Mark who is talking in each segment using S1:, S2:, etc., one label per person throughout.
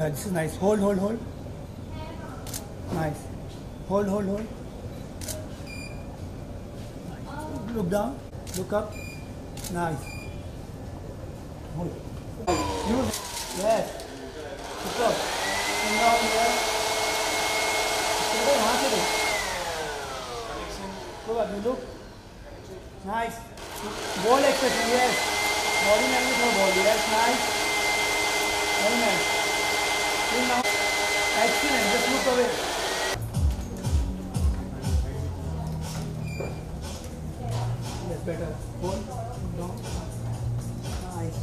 S1: Yeah, this is nice. Hold, hold, hold. Nice. Hold, hold, hold. Look down. Look up. Nice. Hold. Use. Yes. Look up. Come down here. चलो यहाँ से दो Look at me. Look. Nice. Ball expression. Yes. Body language for ball. Yes. Nice. Till now. Excellent. Just look away. Yes, better. Hold. Down. Nice.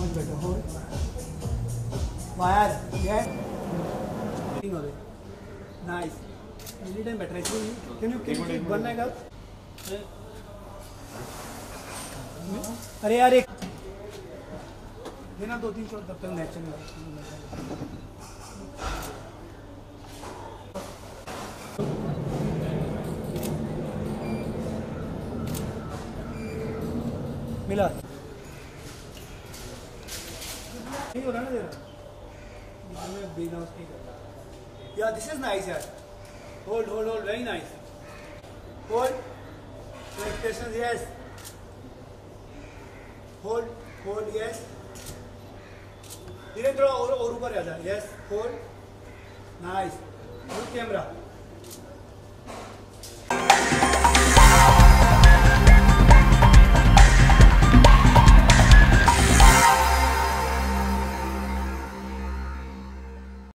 S1: Much better. Hold. Fire. Yes. Getting away. Nice. Any time better. Can you can you one leg up? अरे यार एक देना दो तीन shot तब तक natural मिला। नहीं हो रहा ना तेरा? बिग हाउस नहीं कर रहा या दिस इज़ नाइस यार। Hold hold hold very nice hold expression yes hold hold yes धीरे थोड़ा और और ऊपर आ जाए यस होल्ड नाइस कैमरा